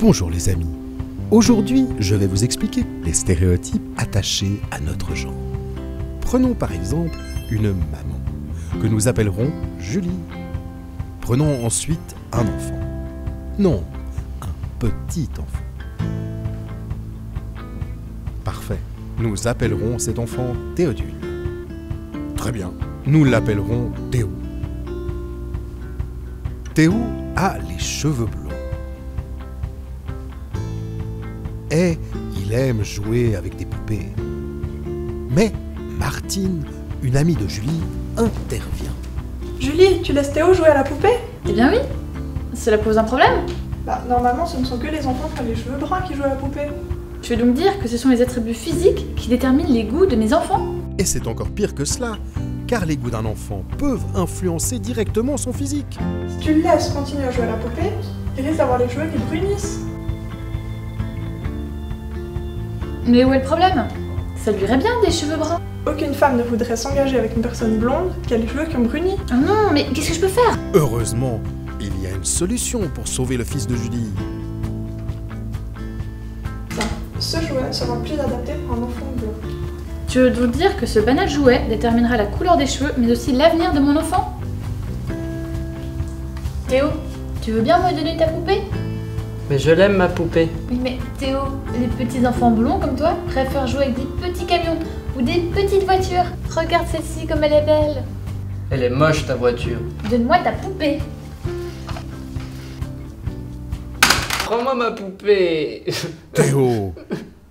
Bonjour les amis. Aujourd'hui, je vais vous expliquer les stéréotypes attachés à notre genre. Prenons par exemple une maman, que nous appellerons Julie. Prenons ensuite un enfant. Non, un petit enfant. Parfait. Nous appellerons cet enfant Théodule. Très bien. Nous l'appellerons Théo. Théo a les cheveux blonds. Et il aime jouer avec des poupées. Mais Martine, une amie de Julie, intervient. Julie, tu laisses Théo jouer à la poupée? Eh bien oui Cela pose un problème Bah, normalement, ce ne sont que les enfants qui ont les cheveux bruns qui jouent à la poupée. Tu veux donc dire que ce sont les attributs physiques qui déterminent les goûts de mes enfants? Et c'est encore pire que cela, car les goûts d'un enfant peuvent influencer directement son physique. Si tu le laisses continuer à jouer à la poupée, il risque d'avoir les cheveux qui brunissent. Mais où est le problème? Ça lui irait bien des cheveux bruns Aucune femme ne voudrait s'engager avec une personne blonde qui a les cheveux qui ont bruni. Ah non, mais qu'est-ce que je peux faire? Heureusement, il y a une solution pour sauver le fils de Julie. Ce jouet sera plus adapté pour un enfant blond. Tu veux donc dire que ce banal jouet déterminera la couleur des cheveux, mais aussi l'avenir de mon enfant? Théo, tu veux bien me donner ta poupée? Mais je l'aime ma poupée. Oui, mais Théo, les petits enfants blonds comme toi préfèrent jouer avec des petits camions ou des petites voitures. Regarde celle-ci comme elle est belle. Elle est moche ta voiture. Donne-moi ta poupée. Prends-moi ma poupée. Théo,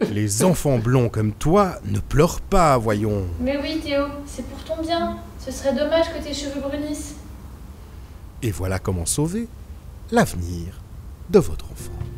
les enfants blonds comme toi ne pleurent pas, voyons. Mais oui, Théo, c'est pour ton bien. Ce serait dommage que tes cheveux brunissent. Et voilà comment sauver l'avenir de votre enfant.